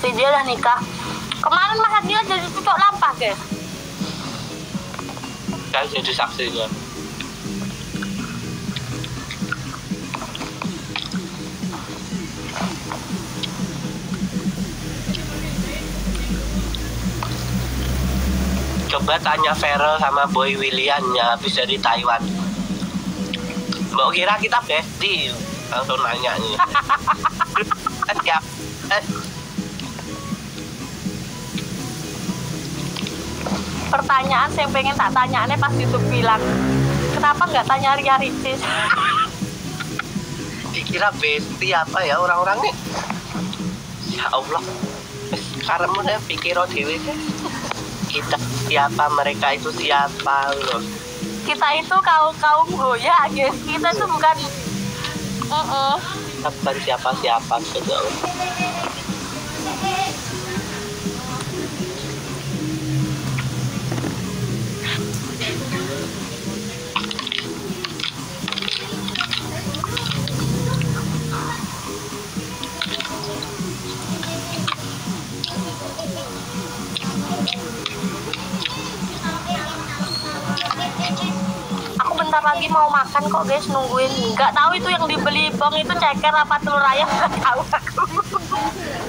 Video lah nikah. Kemarin Mas Adila jadi cucok lampah, guys. Saya jadi saksinya. Coba tanya Feral sama Boy William yang habis dari Taiwan. Mau kira kita bestie? Langsung nanya nih. Eh, Pertanyaan yang pengen tak tanyaannya pas YouTube bilang, kenapa nggak tanya Ria Ricis? dikira bestie apa ya orang-orang nih ya Allah sekarang udah pikir dewe kita siapa mereka itu siapa loh Kita itu kaum kaum goya, guys. Kita tuh bukan. Mm-mm. kita bukan siapa-siapa gitu bentar lagi mau makan kok guys nungguin. Nggak tahu itu yang dibeli bong itu ceker apa telur ayam nggak tahu aku.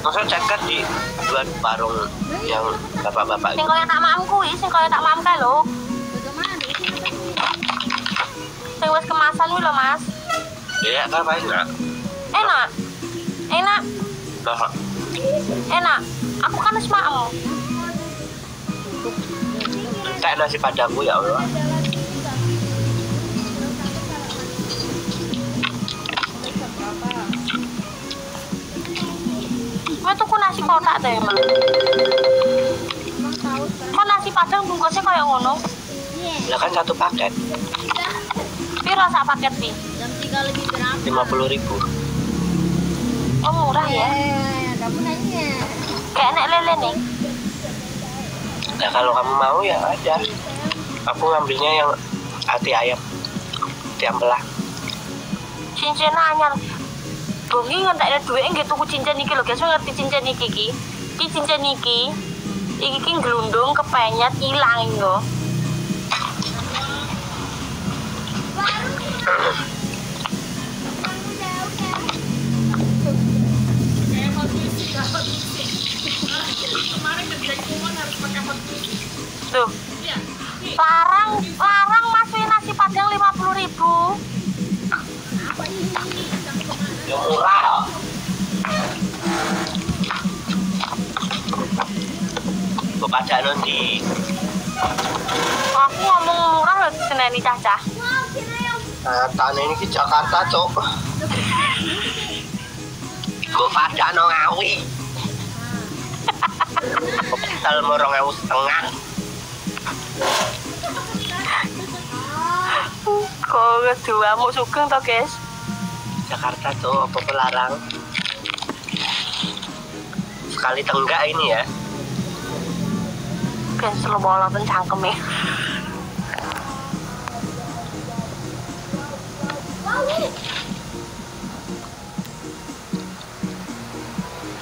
Maksudnya ceker di dua warung yang bapak-bapak sing kaya tak mam kuwi sing kaya tak mam kae lho. Sing wis kemasan kuwi lho Mas. Ya kan paling enggak. Enak. Enak. Nah, enak. Aku kan wis maem. Kayak nasi padangku ya Allah Kowe tuku nasi kotak ta emang. Kok nasi padang bungkusnya kaya ngono? Ya kan satu paket. Piro sak paket nih. Jam 3 lebih berapa? lima puluh ribu. Oh murah ya? Kamu nanya. kayak nek lele nih. Nah kalau kamu mau ya ada. Aku ngambilnya yang hati ayam. Hati ayam belah cincin anyar bengi ngentekne duit nggih tuku cincin iki lho guys. Ngerti cincin iki iki. Iki cincin iki iki iki gelundung kepenyet ilang yo tuh. Larang larang mas Wi, nasi padang lima puluh ribu yang murah kepada nanti aku ngomong murah loh seneni caca nah, tanah ini ke Jakarta cok gue pada no ngawi Hotel morong ewu setengah kok kedua mau sugeng toh guys Jakarta tuh apa pelarang sekali tenggak ini ya. Kan selalu bola cangkem ya.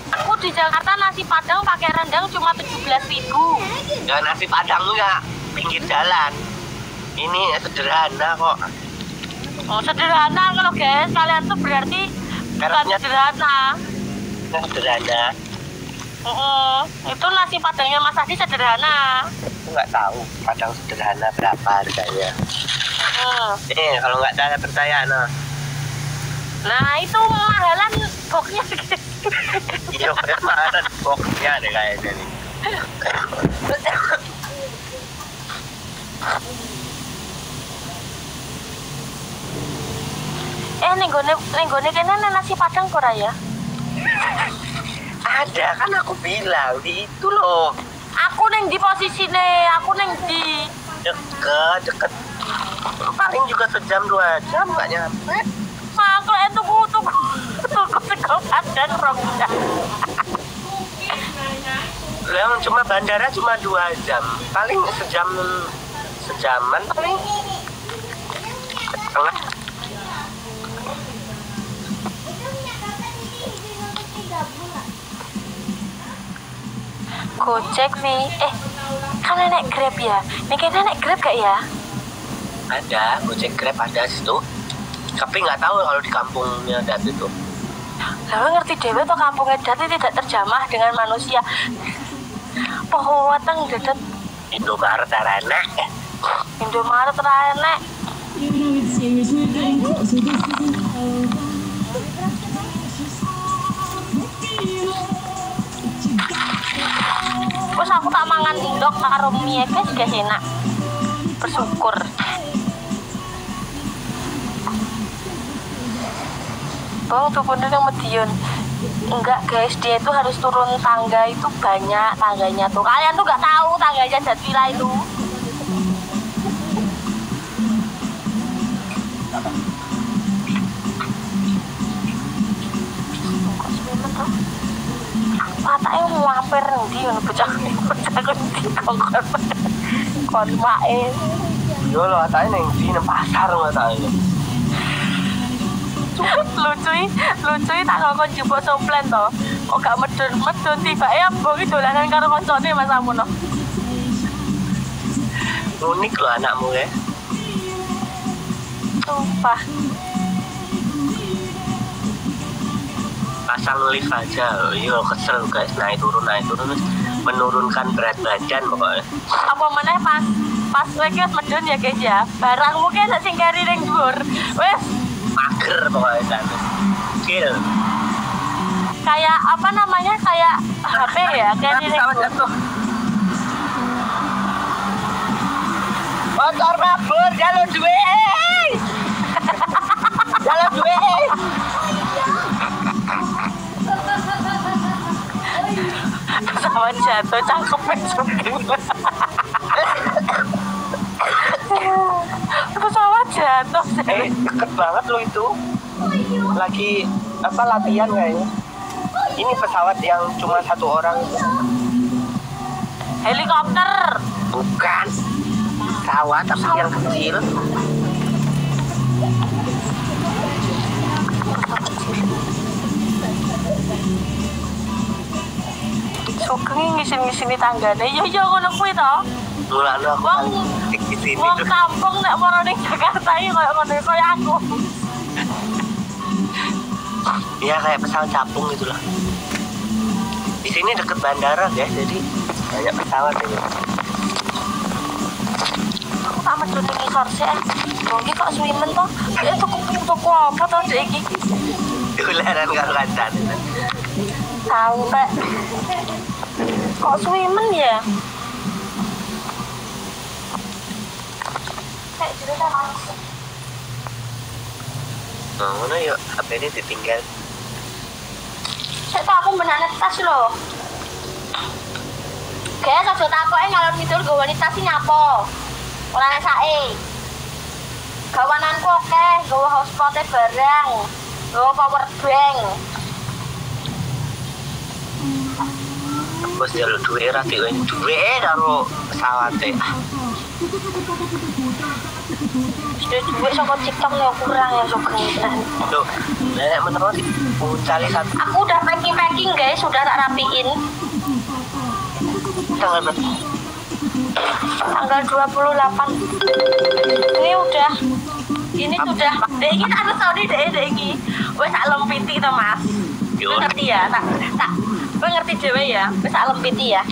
Aku di Jakarta nasi padang pakai rendang cuma 17.000 ribu. Ya nasi padang ya pinggir jalan. Ini sederhana kok oh sederhana kalau guys kalian tuh berarti bukan sederhana. Sederhana. Mm-mm. itu nasi padangnya Mas Adi sederhana. Aku nggak tahu padang sederhana berapa harganya. Mm. eh kalau nggak ada percaya nah nah itu mahalan boxnya iya kemarin boxnya deh kayaknya nih eh nenggone nenggone kene ana nasi padang kok ya? Ada kan aku bilang di itu loh. Aku neng di posisi nih aku neng di deket deket. Paling juga sejam dua jam nggak nyampe. Mangkel itu tuku tuku tuku teko padang rong jam. yang cuma bandara cuma dua jam. Paling sejam sejaman paling setengah Gojek wi. Eh, kan nenek Grab ya? Nih kayaknya nenek Grab gak ya? Ada, Gojek Grab ada situ. Tapi nggak tahu kalau di kampungnya dat itu. Lalu ngerti dewe tuh kampungnya dati tidak terjamah dengan manusia. Pohon wateng dadat Indomaret Arana. Indomaret renek. Terus aku tak mangan indok karo mie guys gak enak. Bersyukur. Bang tuh yang Medion. Enggak guys, dia itu harus turun tangga itu banyak tangganya tuh. Kalian tuh gak tahu tangganya Jatwila itu. Semen tuh? Patake mampir ndi ngono bocah bocah ndi kok kon mae. Yo lo atane neng di nang pasar nggak tahu. lucu lucu tak ngomong jebok soplen to kok gak medun medun tiba ya mbok iki dolanan karo koncone Mas Amuno Unik lo anakmu ya. sumpah Pasang lift aja. Yo kesel guys naik turun naik turun menurunkan berat badan pokoknya. apa meneh pas pas ki wis medun ya guys ya barangmu ki nek sing kari ning dhuwur wis Mager pokoknya kan. Kill. kayak apa namanya kayak HP ya dhuwur jatuh. Motor mabur jalur duwe. jalur duwe. Pesawat jatuh cakep pesawat jatuh Eh, deket banget lo itu. Lagi apa latihan kayaknya. Ini pesawat yang cuma satu orang. helikopter Bukan. Pesawat tapi yang kecil. Sugeng ngisin-ngisini tanggane. Ya ya ngono kuwi to Mulane aku Wong- di sini wong kampung nek moro ning Jakarta iki koyo ngono koyo aku. Iya kayak pesawat capung gitu lah. Di sini deket bandara guys, jadi banyak pesawat ini. aku tak medhot ning ngisor sih wong iki kok swimen to eh tuku tuku apa to dek iki? Dularan karo kancan. sampai kok swimen ya kayak cerita Nah, mana yuk HP ini ditinggal. Saya tuh aku benane tas lho. Guys, aja takoke ngalor ngidul gawane tas iki nyapo. Ora nek sae. Gawananku oke, gawa hotspot barang. Gawa power bank. Terus jalur duwe ra duwe duwe karo pesawate. Ah, Sudah duit saka TikTok ya kurang ya tenan. Loh, nenek di puncali satu Aku udah packing-packing guys, sudah tak rapiin. tanggal berapa? Tanggal 28. Ini udah ini sudah dek iki tak sorry dek dek iki wis tak lempiti to mas ngerti ya tak tak kowe ngerti dhewe ya wis tak lempiti ya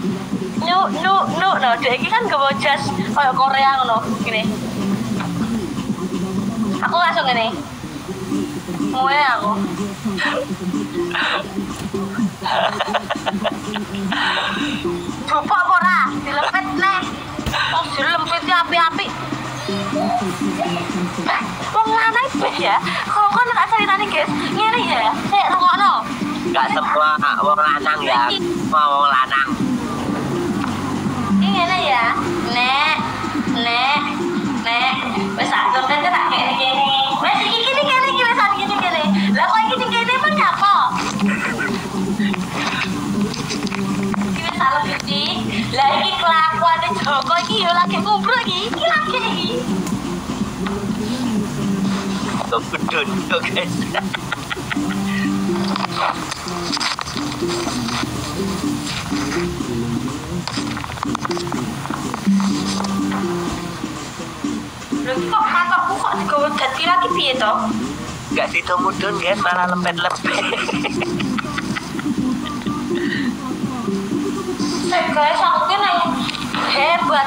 nu nu nu no dek iki kan gawa jas kayak Korea ngono gini aku langsung gini mulai aku Coba apa ora? Dilempit neh. Kok dilempiti api-api? Wong lanang ya. Kok kon tak ceritani, guys. Ngene ya. Sik rungokno. Gak semua wong lanang ya, semua wong lanang. Ini ngene ya. Nek, nek, nek. Wis tak contoh tak kene kene. Wis iki kene kene iki wis gini kene. Lah kok iki kene pun nyapa? Iki wis salah iki. Lah iki kelakuane Joko iki yo lagi ngumpul iki. Iki lagi iki. Guys. Kok matokku kok digawe lagi piye to? Gak situ mudun guys, malah lempet-lempet. Eh guys, aku kan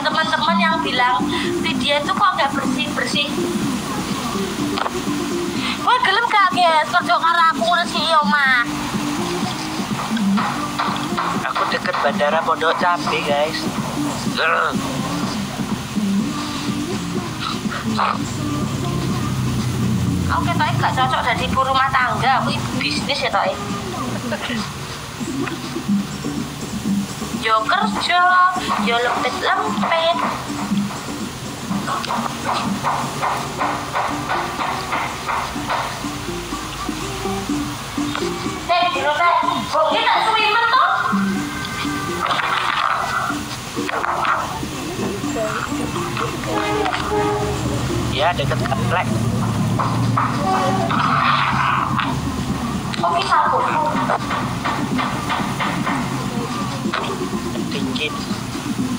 teman-teman yang bilang video itu kok gak bersih-bersih guys, kerja karo aku ngurus oma Aku deket bandara Pondok Cabe guys. Grr. Aku ketoknya gak cocok jadi ibu rumah tangga, aku ibu bisnis ya toh Yo kerja, yo lempet-lempet Nek, nek, bongi tak swimen toh? Ya deket komplek. Kok bisa aku? Dikit.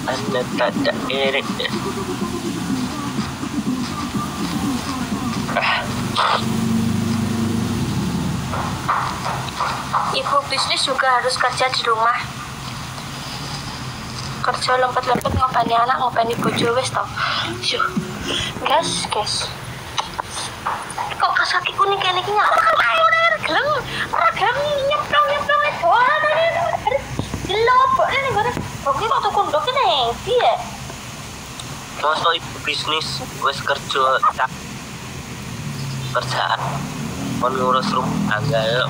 Anda tak ada erik. Ah, Ibu bisnis juga harus kerja di rumah. Kerja lempet-lempet ngopeni anak, ngopeni bojo wis to. Syuh. Gas, gas. Kok kasaki kuning kene iki nyala kan ayo ora gelem. Ora gelem nyemplung-nyemplung e doan ini. Dilobok ini gore. Oke kok tuku ndok ini piye? Masa ibu bisnis wes kerja kerjaan kon ngurus rumah tangga yuk.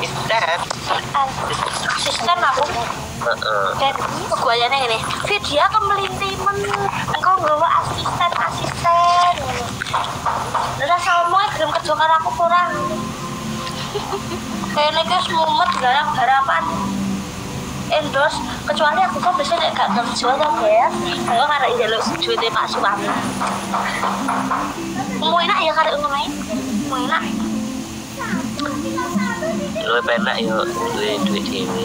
Instead, Asisten aku. Heeh. Dan keguayane ngene. Video kemelintimen. Engko nggawa asisten asisten. Lah sama kerja karo aku kurang. Kayaknya guys mumet garap-garapan endorse kecuali aku kok bisa nek gak kerja ya guys aku karo njaluk duitnya Pak Suami mau enak ya karo ngono mau enak lu penak yuk duit duit ini.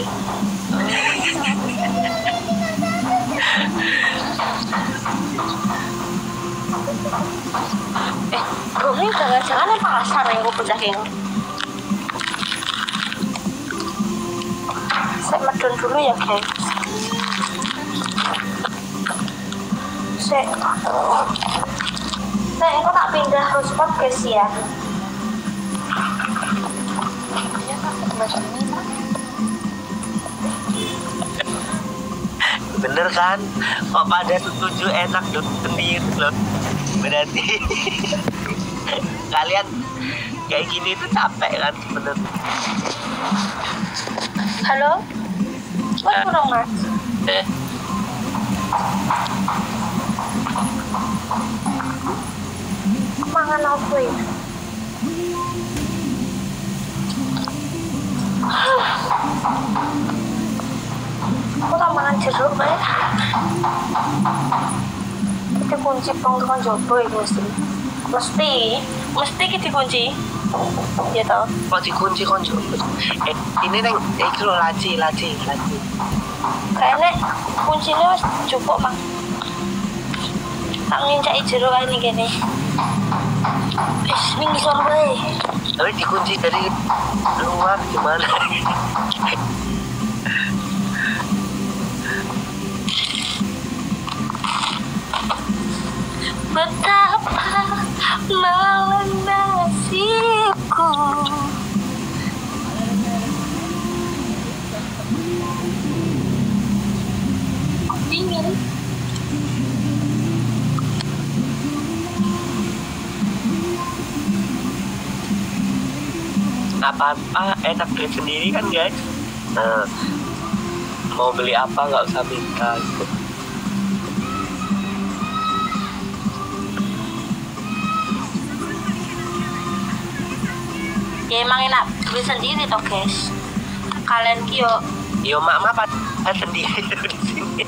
eh Bumi jangan-jangan apa kasar yang gue pecah ini? Saya medun dulu ya guys. Saya saya aku tak pindah hotspot guys ya Bener kan? Kok pada setuju enak duduk sendiri loh. Berarti kalian kayak gini tuh capek kan sebenarnya. halo Mas kurang mas Eh, mangan apa ya aku tak mangan jeruk bae itu kunci pang tukang jopo itu mesti mesti mesti kita dikunci. Ya tau kok dikunci konco? Eh, ini neng, eh itu laci, laci, laci. kayaknya kuncinya cukup mang tak ngincai jeruk ini gini wis minggu sore Tapi dikunci dari luar gimana? Betapa malam nasibku Apa-apa enak duit sendiri kan guys. Nah, mau beli apa nggak usah minta gitu. Ya emang enak beli sendiri toh guys Kalian kyo Yo mak mak pada sendiri di sini.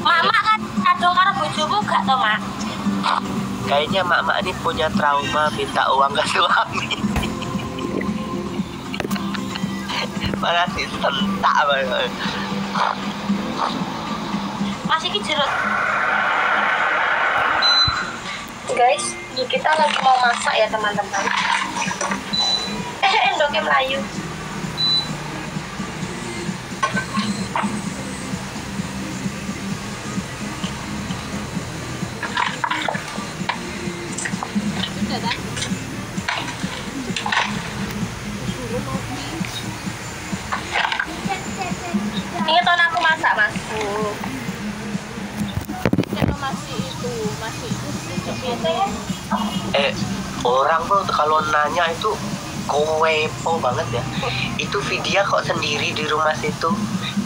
Mama kan kadang karo bojomu gak toh mak Kayaknya mak mak ini punya trauma minta uang ke suami. Mana sih sentak banget Masih ki jeruk. Guys, kita lagi mau masak ya teman-teman. Eh, endoknya Melayu. Eh orang tuh kalau nanya itu kepo banget ya. Itu video kok sendiri di rumah situ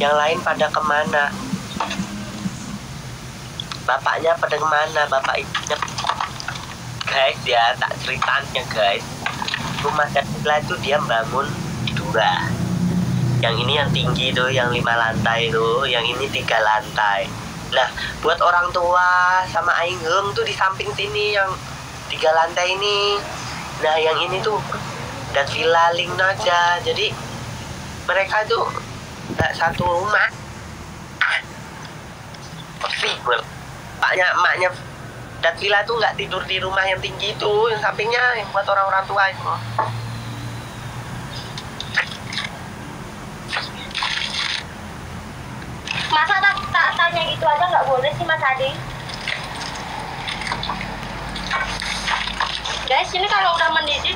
yang lain pada ke mana? Bapaknya pada ke mana? Bapak ibunya. Guys ya tak ceritanya guys. Rumah Kasila itu dia bangun dua. Yang ini yang tinggi tuh yang lima lantai tuh yang ini tiga lantai. Nah buat orang tua sama Aing tuh di samping sini yang tiga lantai ini. Nah yang ini tuh dan villa link aja jadi mereka tuh nggak satu rumah. Pasti paknya emaknya dan villa tuh nggak tidur di rumah yang tinggi itu yang sampingnya yang buat orang-orang tua itu. Masa tak, tak tanya gitu aja nggak boleh sih Mas Adi? Guys, ini kalau udah mendidih